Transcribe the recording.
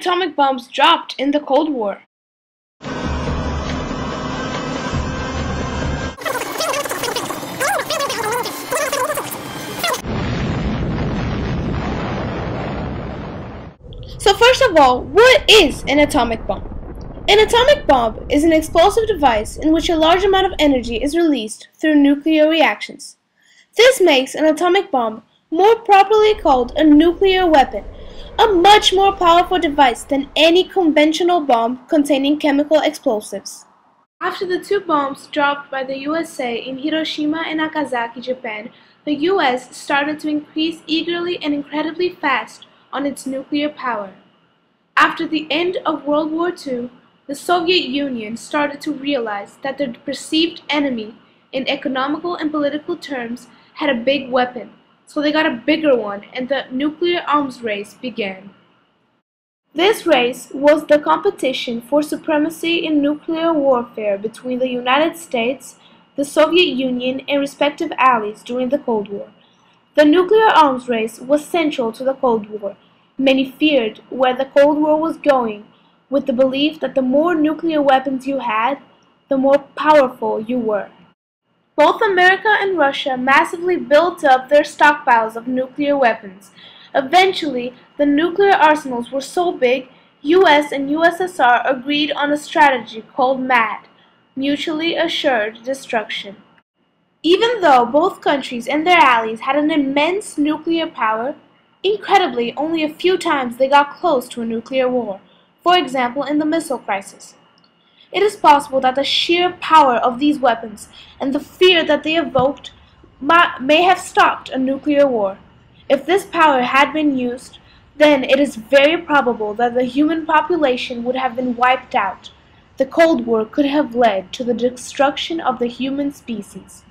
atomic bombs dropped in the Cold War? So first of all, what is an atomic bomb? An atomic bomb is an explosive device in which a large amount of energy is released through nuclear reactions. This makes an atomic bomb more properly called a nuclear weapon, a much more powerful device than any conventional bomb containing chemical explosives. After the two bombs dropped by the USA in Hiroshima and Nagasaki, Japan, the US started to increase eagerly and incredibly fast on its nuclear power. After the end of World War II, the Soviet Union started to realize that their perceived enemy, in economical and political terms, had a big weapon, so they got a bigger one and the nuclear arms race began. This race was the competition for supremacy in nuclear warfare between the United States, the Soviet Union, and respective allies during the Cold War. The nuclear arms race was central to the Cold War. Many feared where the Cold War was going, with the belief that the more nuclear weapons you had, the more powerful you were. Both America and Russia massively built up their stockpiles of nuclear weapons. Eventually, the nuclear arsenals were so big, US and USSR agreed on a strategy called MAD, Mutually Assured Destruction. Even though both countries and their allies had an immense nuclear power, incredibly only a few times they got close to a nuclear war, for example in the missile crisis. It is possible that the sheer power of these weapons and the fear that they evoked may have stopped a nuclear war. If this power had been used, then it is very probable that the human population would have been wiped out. The Cold War could have led to the destruction of the human species.